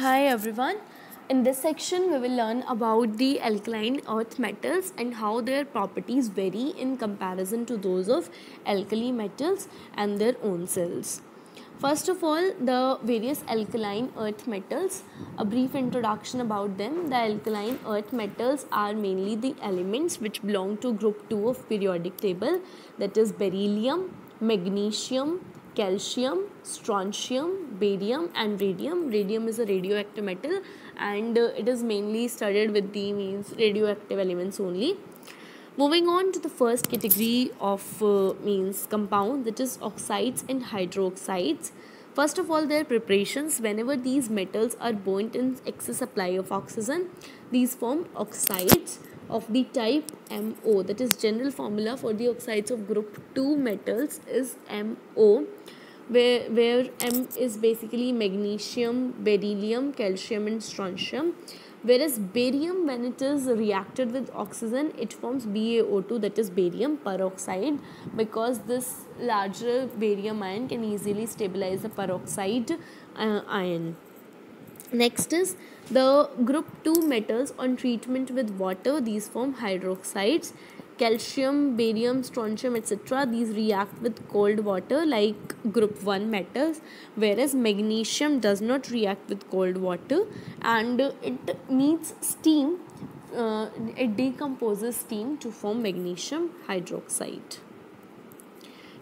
Hi everyone. In this section, we will learn about the alkaline earth metals and how their properties vary in comparison to those of alkali metals and their own cells. First of all, the various alkaline earth metals. A brief introduction about them. The alkaline earth metals are mainly the elements which belong to group 2 of periodic table that is beryllium, magnesium, calcium, strontium, barium and radium. Radium is a radioactive metal and uh, it is mainly studied with the means radioactive elements only. Moving on to the first category of uh, means compound that is oxides and hydroxides. First of all, their preparations whenever these metals are burnt in excess supply of oxygen, these form oxides of the type MO that is general formula for the oxides of group 2 metals is MO where, where M is basically magnesium, beryllium, calcium and strontium whereas barium when it is reacted with oxygen it forms BaO2 that is barium peroxide because this larger barium ion can easily stabilize the peroxide uh, ion. Next is the group 2 metals on treatment with water. These form hydroxides calcium barium strontium etc these react with cold water like group 1 metals whereas magnesium does not react with cold water. And it needs steam uh, it decomposes steam to form magnesium hydroxide.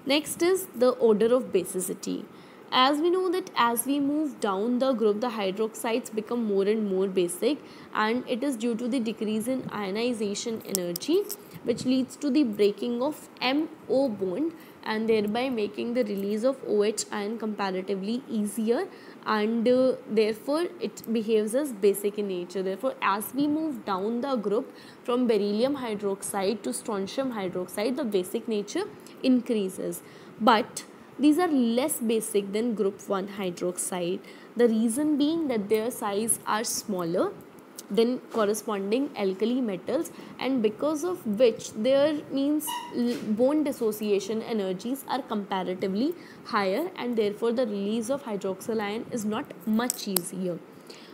Next is the order of basicity as we know that as we move down the group the hydroxides become more and more basic and it is due to the decrease in ionization energy which leads to the breaking of MO bond and thereby making the release of OH ion comparatively easier and uh, therefore it behaves as basic in nature. Therefore as we move down the group from beryllium hydroxide to strontium hydroxide the basic nature increases. But these are less basic than group 1 hydroxide. The reason being that their size are smaller than corresponding alkali metals and because of which their means bond dissociation energies are comparatively higher and therefore the release of hydroxyl ion is not much easier.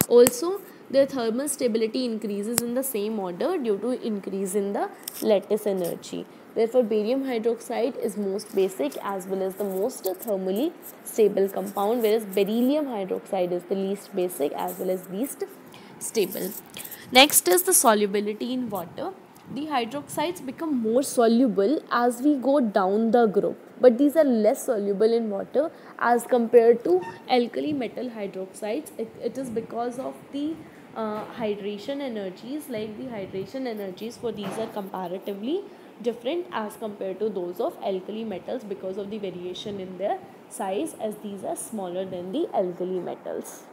Also their thermal stability increases in the same order due to increase in the lattice energy. Therefore, barium hydroxide is most basic as well as the most thermally stable compound, whereas beryllium hydroxide is the least basic as well as least stable. Next is the solubility in water. The hydroxides become more soluble as we go down the group, but these are less soluble in water as compared to alkali metal hydroxides. it, it is because of the uh, hydration energies, like the hydration energies for these are comparatively different as compared to those of alkali metals because of the variation in their size as these are smaller than the alkali metals.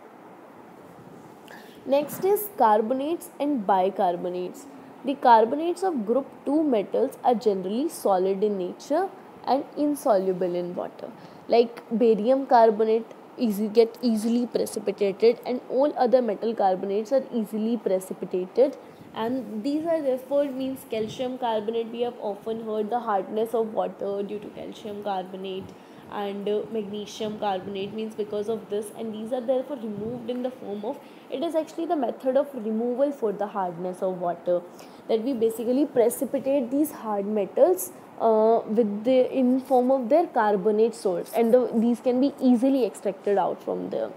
Next is carbonates and bicarbonates. The carbonates of group 2 metals are generally solid in nature and insoluble in water. Like barium carbonate easy get easily precipitated and all other metal carbonates are easily precipitated and these are therefore means calcium carbonate. We have often heard the hardness of water due to calcium carbonate and uh, magnesium carbonate means because of this. And these are therefore removed in the form of it is actually the method of removal for the hardness of water. That we basically precipitate these hard metals uh, with the in form of their carbonate source. And the, these can be easily extracted out from there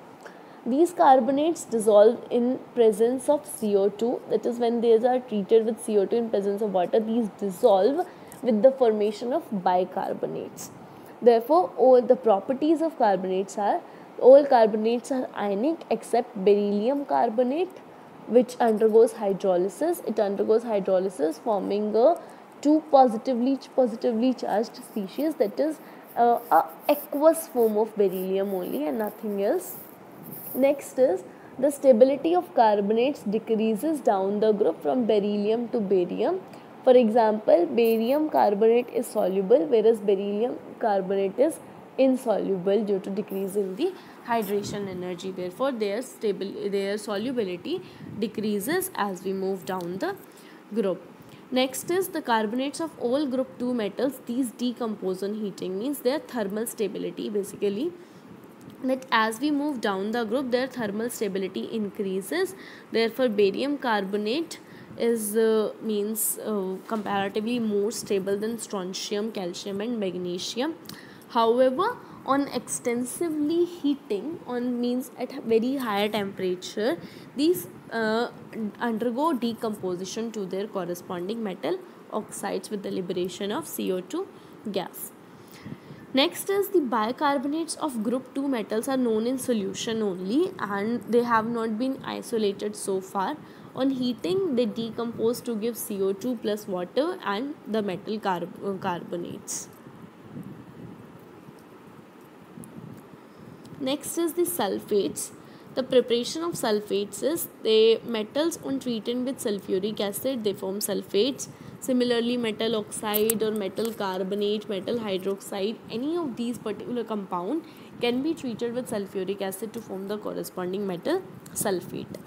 these carbonates dissolve in presence of CO2 that is when these are treated with CO2 in presence of water these dissolve with the formation of bicarbonates. Therefore all the properties of carbonates are all carbonates are ionic except beryllium carbonate which undergoes hydrolysis. It undergoes hydrolysis forming a two positively positively charged species. That is uh, a aqueous form of beryllium only and nothing else Next is the stability of carbonates decreases down the group from beryllium to barium. For example, barium carbonate is soluble whereas beryllium carbonate is insoluble due to decrease in the hydration energy. Therefore, their stable their solubility decreases as we move down the group. Next is the carbonates of all group 2 metals. These decompose on heating means their thermal stability basically that as we move down the group their thermal stability increases. Therefore barium carbonate is uh, means uh, comparatively more stable than strontium calcium and magnesium. However on extensively heating on means at very higher temperature these uh, undergo decomposition to their corresponding metal oxides with the liberation of CO2 gas Next is the bicarbonates of group 2 metals are known in solution only and they have not been isolated so far. On heating they decompose to give CO2 plus water and the metal carb uh, carbonates. Next is the sulfates. The preparation of sulfates is the metals on treated with sulfuric acid they form sulfates Similarly, metal oxide or metal carbonate, metal hydroxide, any of these particular compound can be treated with sulfuric acid to form the corresponding metal sulfate.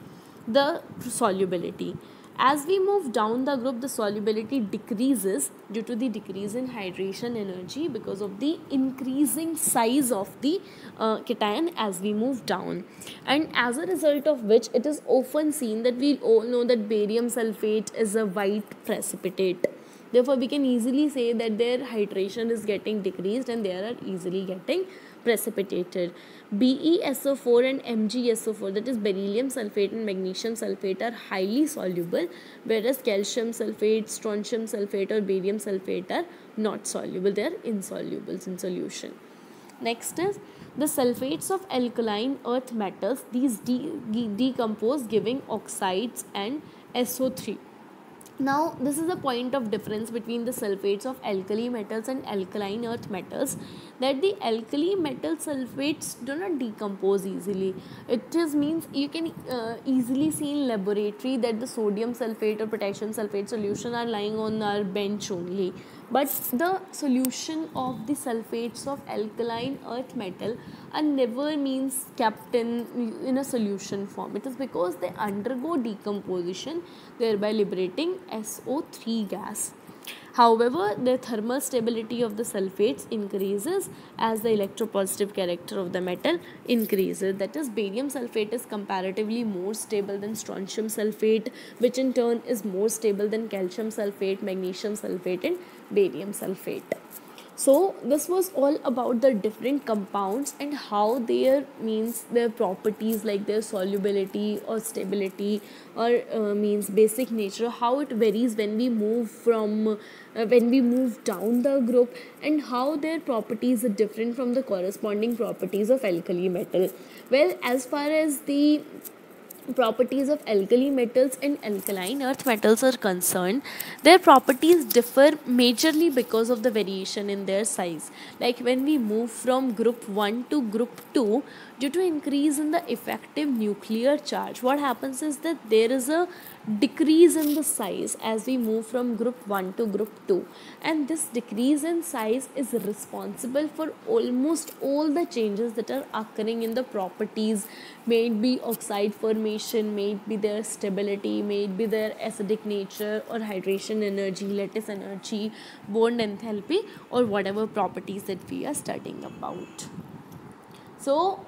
The solubility. As we move down the group, the solubility decreases due to the decrease in hydration energy because of the increasing size of the uh, cation as we move down. And as a result of which, it is often seen that we all know that barium sulfate is a white precipitate. Therefore, we can easily say that their hydration is getting decreased and they are easily getting precipitated. BeSO4 and MgSO4 that is beryllium sulfate and magnesium sulfate are highly soluble whereas calcium sulfate, strontium sulfate or barium sulfate are not soluble they are insolubles in solution. Next is the sulfates of alkaline earth metals these de decompose giving oxides and SO3 now this is a point of difference between the sulfates of alkali metals and alkaline earth metals that the alkali metal sulfates do not decompose easily. It just means you can uh, easily see in laboratory that the sodium sulfate or potassium sulfate solution are lying on our bench only but the solution of the sulfates of alkaline earth metal are never means kept in in a solution form. It is because they undergo decomposition thereby liberating SO3 gas However, the thermal stability of the sulfates increases as the electropositive character of the metal increases. That is, barium sulfate is comparatively more stable than strontium sulfate, which in turn is more stable than calcium sulfate, magnesium sulfate, and barium sulfate so this was all about the different compounds and how their means their properties like their solubility or stability or uh, means basic nature how it varies when we move from uh, when we move down the group and how their properties are different from the corresponding properties of alkali metal. Well as far as the properties of alkali metals and alkaline earth metals are concerned their properties differ majorly because of the variation in their size. Like when we move from group 1 to group 2 due to increase in the effective nuclear charge what happens is that there is a decrease in the size as we move from group 1 to group 2 and this decrease in size is responsible for almost all the changes that are occurring in the properties. May it be oxide formation may it be their stability may it be their acidic nature or hydration energy lattice energy bond enthalpy or whatever properties that we are studying about. So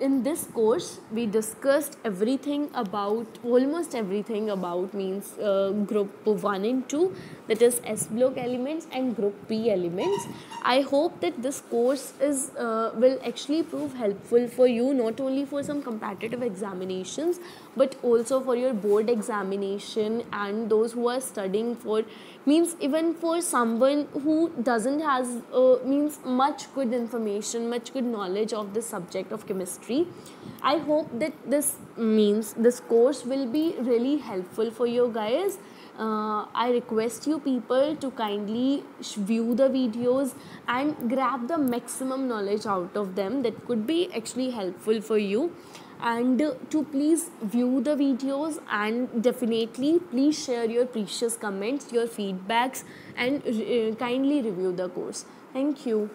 in this course we discussed everything about almost everything about means uh, group 1 and 2 that is s block elements and group p elements. I hope that this course is uh, will actually prove helpful for you not only for some competitive examinations but also for your board examination and those who are studying for means even for someone who doesn't has uh, means much good information much good knowledge of the subject of chemistry. I hope that this means this course will be really helpful for you guys. Uh, I request you people to kindly view the videos and grab the maximum knowledge out of them that could be actually helpful for you and to please view the videos and definitely please share your precious comments your feedbacks and uh, kindly review the course. Thank you